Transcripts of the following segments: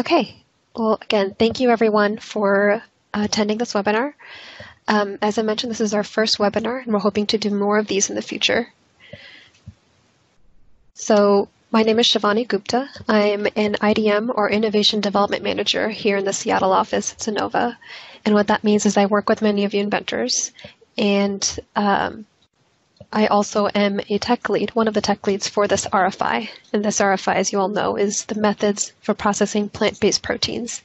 Okay, well, again, thank you everyone for attending this webinar. Um, as I mentioned, this is our first webinar, and we're hoping to do more of these in the future. So my name is Shivani Gupta. I'm an IDM or Innovation Development Manager here in the Seattle office at Xinova. And what that means is I work with many of you inventors. And um, I also am a tech lead, one of the tech leads for this RFI. And this RFI, as you all know, is the methods for processing plant-based proteins.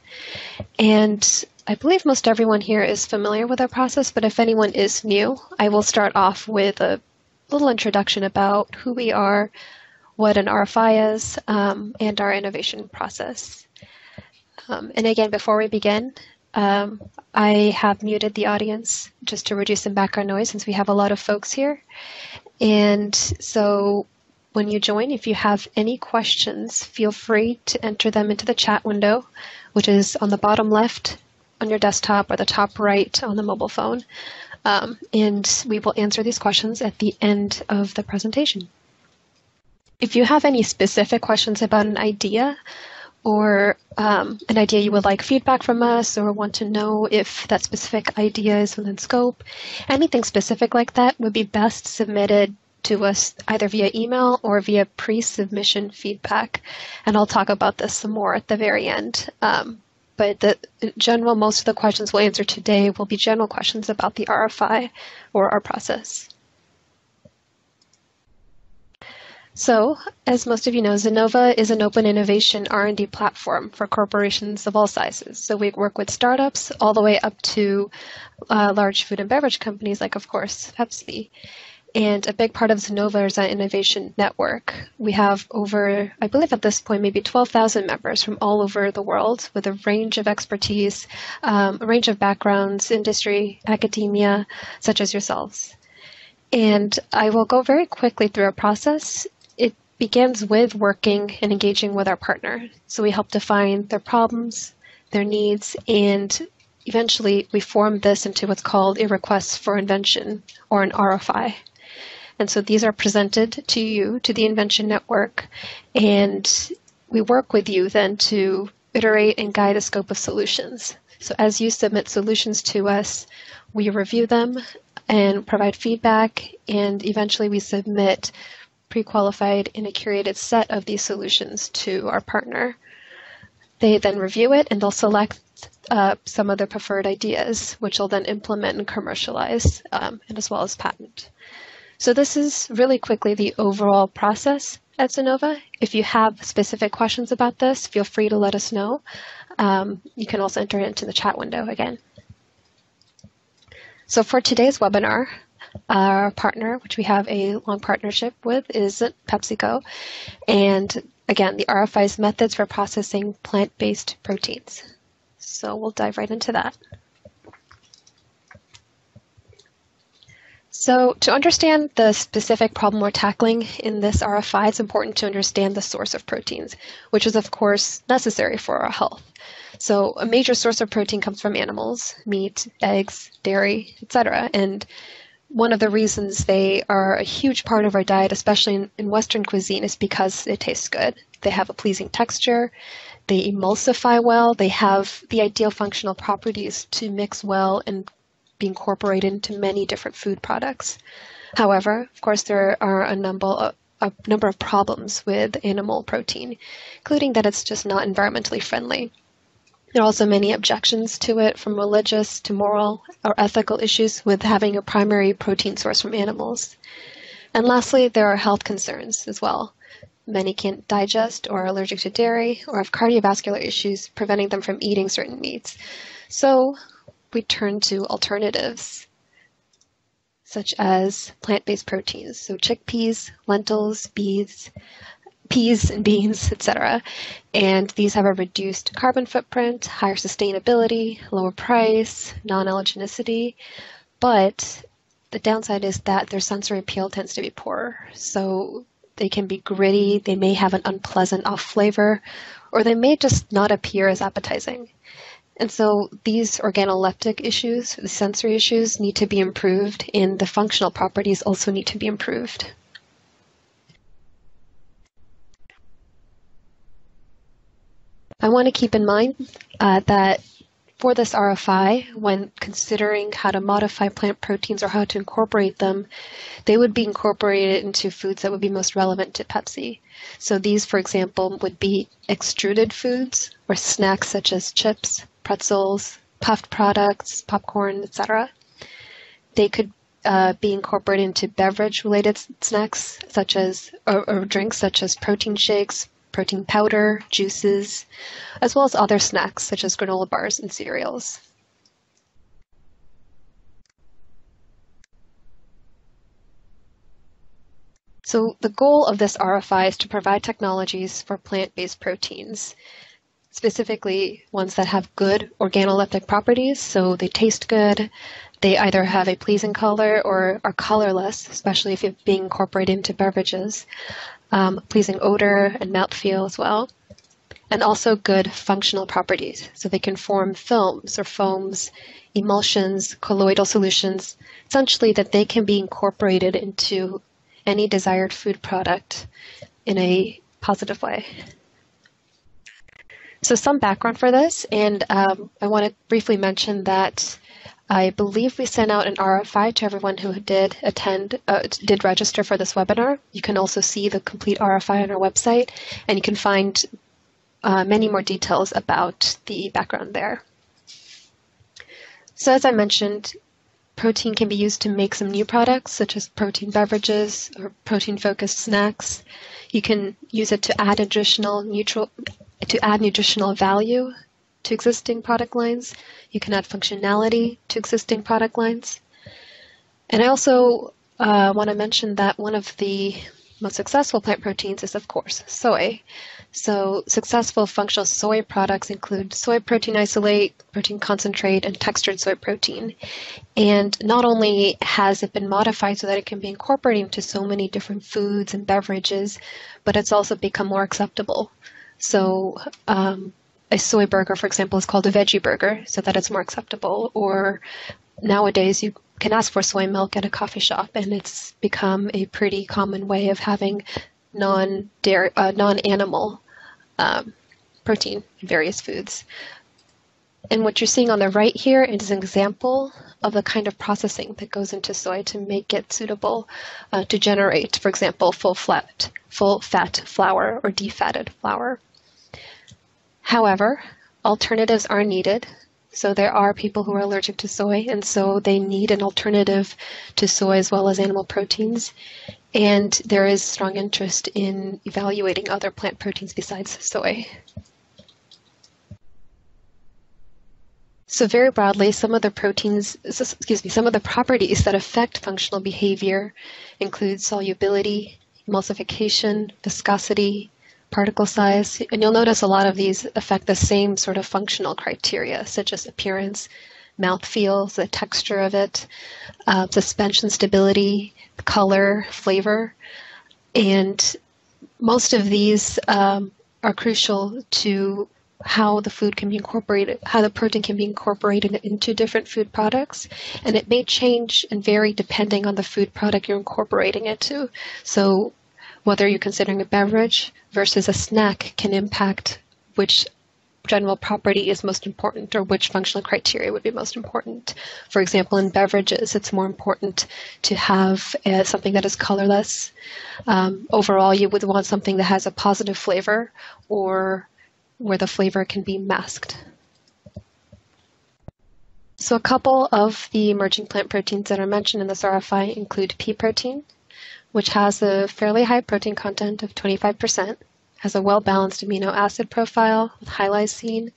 And I believe most everyone here is familiar with our process, but if anyone is new, I will start off with a little introduction about who we are, what an RFI is, um, and our innovation process. Um, and again, before we begin, um, I have muted the audience just to reduce some background noise since we have a lot of folks here. And so when you join, if you have any questions, feel free to enter them into the chat window, which is on the bottom left on your desktop or the top right on the mobile phone. Um, and we will answer these questions at the end of the presentation. If you have any specific questions about an idea, or um, an idea you would like feedback from us or want to know if that specific idea is within scope, anything specific like that would be best submitted to us either via email or via pre-submission feedback. And I'll talk about this some more at the very end. Um, but the general, most of the questions we'll answer today will be general questions about the RFI or our process. So, as most of you know, Xinova is an open innovation R&D platform for corporations of all sizes. So we work with startups all the way up to uh, large food and beverage companies like, of course, Pepsi. And a big part of Xinova is our innovation network. We have over, I believe at this point, maybe 12,000 members from all over the world with a range of expertise, um, a range of backgrounds, industry, academia, such as yourselves. And I will go very quickly through a process begins with working and engaging with our partner. So we help define their problems, their needs, and eventually we form this into what's called a request for invention or an RFI. And so these are presented to you, to the invention network, and we work with you then to iterate and guide a scope of solutions. So as you submit solutions to us, we review them and provide feedback, and eventually we submit pre-qualified in a curated set of these solutions to our partner. They then review it and they'll select uh, some of their preferred ideas, which will then implement and commercialize, um, and as well as patent. So this is really quickly the overall process at Xinova. If you have specific questions about this, feel free to let us know. Um, you can also enter it into the chat window again. So for today's webinar, our partner, which we have a long partnership with, is PepsiCo. And again, the RFI's methods for processing plant-based proteins. So we'll dive right into that. So to understand the specific problem we're tackling in this RFI, it's important to understand the source of proteins, which is of course necessary for our health. So a major source of protein comes from animals, meat, eggs, dairy, etc. And one of the reasons they are a huge part of our diet, especially in, in, Western cuisine, is because it tastes good. They have a pleasing texture, they emulsify well, they have the ideal functional properties to mix well and be incorporated into many different food products. However, of course, there are a number of a number of problems with animal protein, including that it's just not environmentally friendly. There are also many objections to it, from religious to moral or ethical issues with having a primary protein source from animals. And lastly, there are health concerns as well. Many can't digest or are allergic to dairy or have cardiovascular issues preventing them from eating certain meats. So we turn to alternatives such as plant-based proteins, so chickpeas, lentils, beans, peas and beans, etc. And these have a reduced carbon footprint, higher sustainability, lower price, non-allergenicity, but the downside is that their sensory appeal tends to be poor. So they can be gritty, they may have an unpleasant off flavor, or they may just not appear as appetizing. And so these organoleptic issues, the sensory issues, need to be improved, and the functional properties also need to be improved. I want to keep in mind uh, that for this RFI, when considering how to modify plant proteins or how to incorporate them, they would be incorporated into foods that would be most relevant to Pepsi. So these, for example, would be extruded foods or snacks such as chips, pretzels, puffed products, popcorn, etc. They could uh, be incorporated into beverage-related snacks such as or, or drinks such as protein shakes, protein powder, juices, as well as other snacks such as granola bars and cereals. So the goal of this RFI is to provide technologies for plant-based proteins, specifically ones that have good organoleptic properties, so they taste good, they either have a pleasing color or are colorless, especially if being incorporated into beverages, um, pleasing odor and mouthfeel as well, and also good functional properties. So they can form films or foams, emulsions, colloidal solutions, essentially that they can be incorporated into any desired food product in a positive way. So some background for this, and um, I want to briefly mention that I believe we sent out an RFI to everyone who did attend, uh, did register for this webinar. You can also see the complete RFI on our website, and you can find uh, many more details about the background there. So as I mentioned, protein can be used to make some new products, such as protein beverages or protein-focused snacks. You can use it to add additional neutral, to add nutritional value to existing product lines. You can add functionality to existing product lines. And I also uh, want to mention that one of the most successful plant proteins is, of course, soy. So successful functional soy products include soy protein isolate, protein concentrate, and textured soy protein. And not only has it been modified so that it can be incorporated into so many different foods and beverages, but it's also become more acceptable. So um, a soy burger, for example, is called a veggie burger so that it's more acceptable. Or nowadays, you can ask for soy milk at a coffee shop, and it's become a pretty common way of having non dairy, uh, non animal um, protein in various foods. And what you're seeing on the right here is an example of the kind of processing that goes into soy to make it suitable uh, to generate, for example, full fat, full fat flour or defatted flour. However, alternatives are needed. So there are people who are allergic to soy, and so they need an alternative to soy as well as animal proteins. And there is strong interest in evaluating other plant proteins besides soy. So very broadly, some of the proteins, excuse me, some of the properties that affect functional behavior include solubility, emulsification, viscosity, particle size. And you'll notice a lot of these affect the same sort of functional criteria, such as appearance, mouth mouthfeel, the texture of it, uh, suspension stability, color, flavor. And most of these um, are crucial to how the food can be incorporated, how the protein can be incorporated into different food products. And it may change and vary depending on the food product you're incorporating it to. So whether you're considering a beverage versus a snack can impact which general property is most important or which functional criteria would be most important. For example, in beverages, it's more important to have uh, something that is colorless. Um, overall, you would want something that has a positive flavor or where the flavor can be masked. So a couple of the emerging plant proteins that are mentioned in this RFI include pea protein, which has a fairly high protein content of 25%, has a well-balanced amino acid profile with high lysine.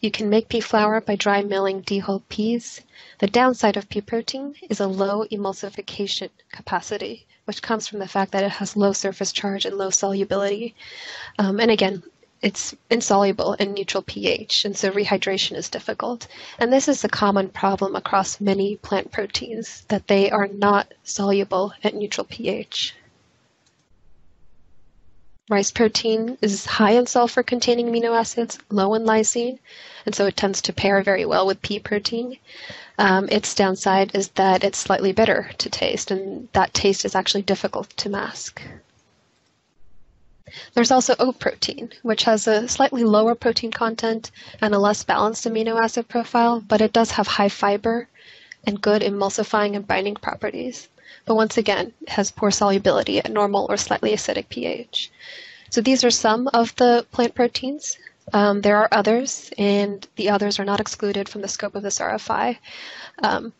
You can make pea flour by dry milling dehulled peas. The downside of pea protein is a low emulsification capacity, which comes from the fact that it has low surface charge and low solubility. Um, and again, it's insoluble in neutral pH, and so rehydration is difficult. And this is a common problem across many plant proteins, that they are not soluble at neutral pH. Rice protein is high in sulfur containing amino acids, low in lysine, and so it tends to pair very well with pea protein. Um, its downside is that it's slightly bitter to taste, and that taste is actually difficult to mask. There's also oat protein, which has a slightly lower protein content and a less balanced amino acid profile, but it does have high fiber and good emulsifying and binding properties. But once again, it has poor solubility at normal or slightly acidic pH. So these are some of the plant proteins. Um, there are others, and the others are not excluded from the scope of this RFI, um,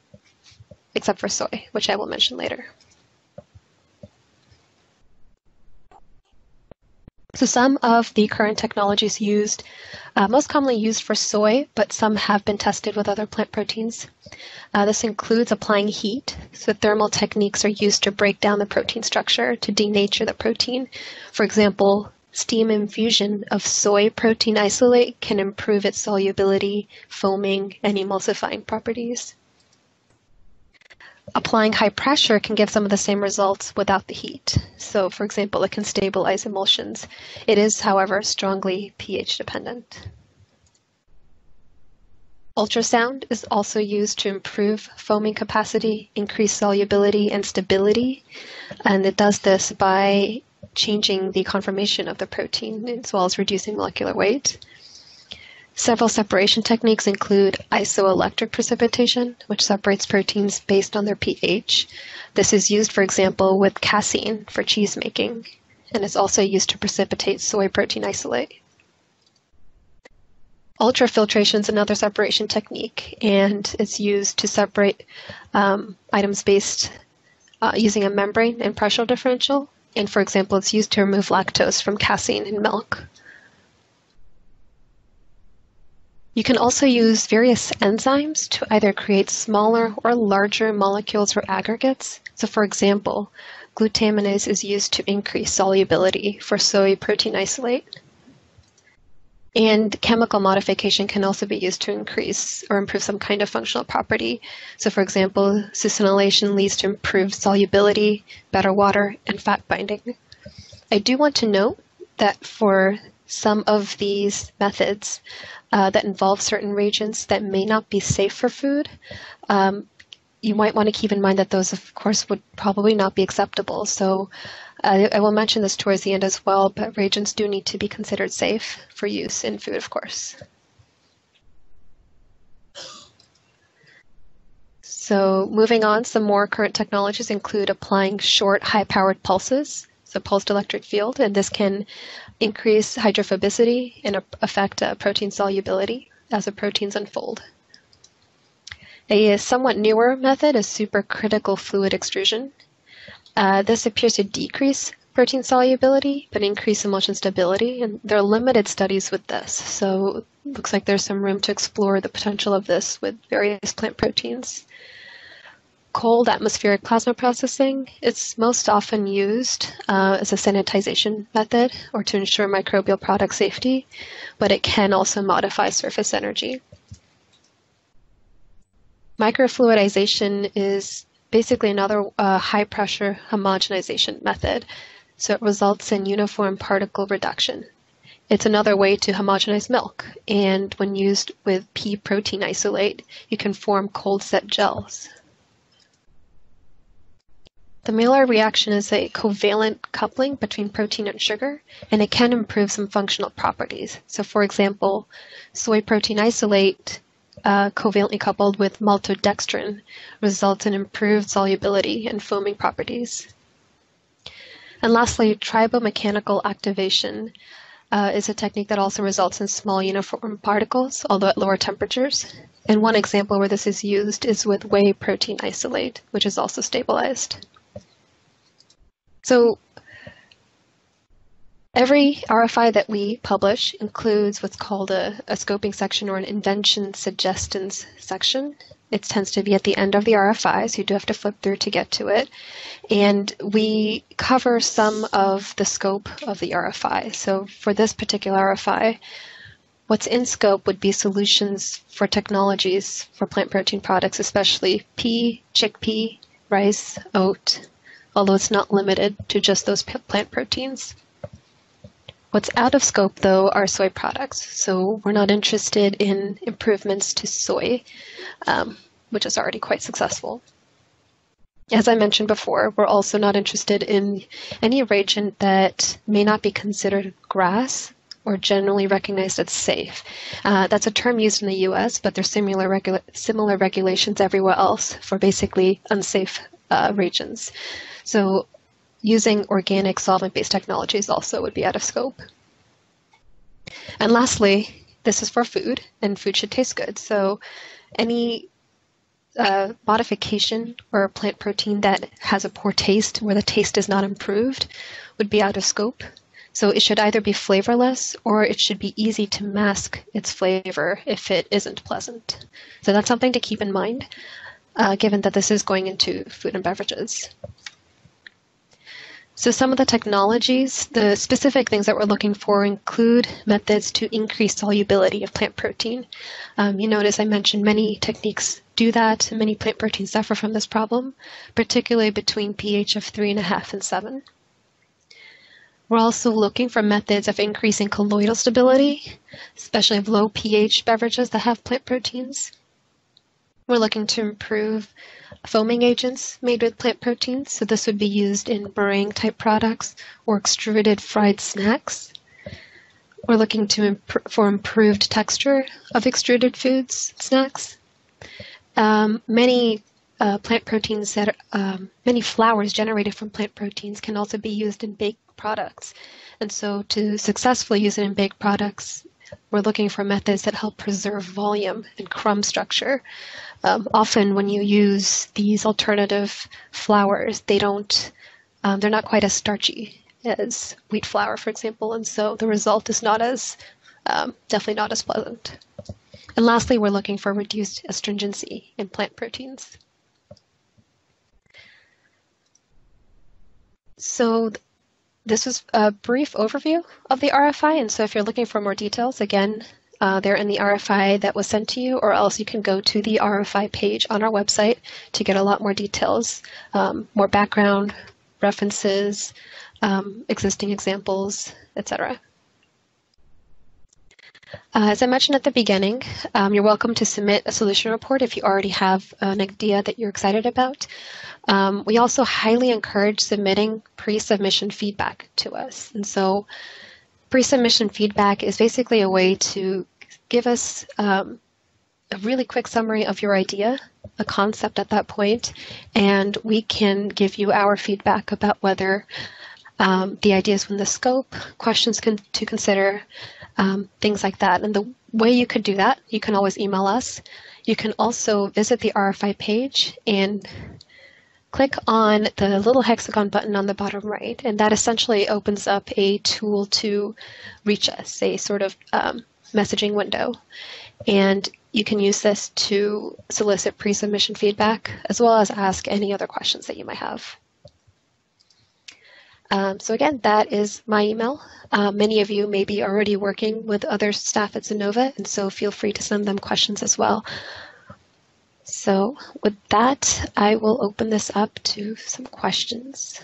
except for soy, which I will mention later. So some of the current technologies used, uh, most commonly used for soy, but some have been tested with other plant proteins. Uh, this includes applying heat. So thermal techniques are used to break down the protein structure to denature the protein. For example, steam infusion of soy protein isolate can improve its solubility, foaming, and emulsifying properties. Applying high pressure can give some of the same results without the heat. So, for example, it can stabilize emulsions. It is, however, strongly pH dependent. Ultrasound is also used to improve foaming capacity, increase solubility and stability, and it does this by changing the conformation of the protein as well as reducing molecular weight. Several separation techniques include isoelectric precipitation, which separates proteins based on their pH. This is used, for example, with casein for cheese making, and is also used to precipitate soy protein isolate. Ultrafiltration is another separation technique, and it's used to separate um, items based uh, using a membrane and pressure differential. And for example, it's used to remove lactose from casein in milk. You can also use various enzymes to either create smaller or larger molecules or aggregates. So for example, glutaminase is used to increase solubility for soy protein isolate. And chemical modification can also be used to increase or improve some kind of functional property. So for example, succinylation leads to improved solubility, better water, and fat binding. I do want to note that for some of these methods uh, that involve certain reagents that may not be safe for food, um, you might want to keep in mind that those, of course, would probably not be acceptable. So uh, I will mention this towards the end as well, but reagents do need to be considered safe for use in food, of course. So moving on, some more current technologies include applying short, high-powered pulses, so pulsed electric field, and this can increase hydrophobicity and affect uh, protein solubility as the proteins unfold. A somewhat newer method is supercritical fluid extrusion. Uh, this appears to decrease protein solubility but increase emulsion stability, and there are limited studies with this, so looks like there's some room to explore the potential of this with various plant proteins cold atmospheric plasma processing. It's most often used uh, as a sanitization method or to ensure microbial product safety, but it can also modify surface energy. Microfluidization is basically another uh, high pressure homogenization method, so it results in uniform particle reduction. It's another way to homogenize milk, and when used with pea protein isolate, you can form cold set gels. The Maillard reaction is a covalent coupling between protein and sugar, and it can improve some functional properties. So, for example, soy protein isolate uh, covalently coupled with maltodextrin results in improved solubility and foaming properties. And lastly, tribomechanical activation uh, is a technique that also results in small uniform particles, although at lower temperatures. And one example where this is used is with whey protein isolate, which is also stabilized. So every RFI that we publish includes what's called a, a scoping section or an invention suggestions section. It tends to be at the end of the RFI, so you do have to flip through to get to it. And we cover some of the scope of the RFI. So for this particular RFI, what's in scope would be solutions for technologies for plant protein products, especially pea, chickpea, rice, oat, although it's not limited to just those plant proteins. What's out of scope, though, are soy products. So we're not interested in improvements to soy, um, which is already quite successful. as I mentioned before, we're also not interested in any reagent that may not be considered GRAS or generally recognized as safe. Uh, that's a term used in the US, but there's similar, regula- similar regulations everywhere else for basically unsafe uh, reagents. So using organic solvent-based technologies also would be out of scope. And lastly, this is for food, and food should taste good. So any uh, modification or plant protein that has a poor taste, where the taste is not improved, would be out of scope. So it should either be flavorless or it should be easy to mask its flavor if it isn't pleasant. So that's something to keep in mind, uh, given that this is going into food and beverages. So some of the technologies, the specific things that we're looking for include methods to increase solubility of plant protein. Um, you notice I mentioned many techniques do that, many plant proteins suffer from this problem, particularly between pH of 3.5 and 7. We're also looking for methods of increasing colloidal stability, especially of low pH beverages that have plant proteins. We're looking to improve foaming agents made with plant proteins. So this would be used in meringue type products or extruded fried snacks. We're looking to imp- for improved texture of extruded foods snacks. Um, many uh, plant proteins that um, many flours generated from plant proteins can also be used in baked products. And so to successfully use it in baked products, we're looking for methods that help preserve volume and crumb structure. Um, often when you use these alternative flours, they don't, um, they're not quite as starchy as wheat flour, for example, and so the result is not as, um, definitely not as pleasant. And lastly, we're looking for reduced astringency in plant proteins. So this was a brief overview of the RFI, and so if you're looking for more details, again, uh, they're in the RFI that was sent to you, or else you can go to the RFI page on our website to get a lot more details, um, more background, references, um, existing examples, etc. Uh, as I mentioned at the beginning, um, you're welcome to submit a solution report if you already have an idea that you're excited about. Um, we also highly encourage submitting pre-submission feedback to us. And so pre-submission feedback is basically a way to give us um, a really quick summary of your idea, a concept at that point, and we can give you our feedback about whether um, the ideas within the scope, questions con- to consider, um, things like that. And the way you could do that, you can always email us. You can also visit the RFI page and click on the little hexagon button on the bottom right, and that essentially opens up a tool to reach us, a sort of um, messaging window. And you can use this to solicit pre submission feedback as well as ask any other questions that you might have. Um, so, again, that is my email. Uh, many of you may be already working with other staff at Xinova, and so feel free to send them questions as well. So with that, I will open this up to some questions.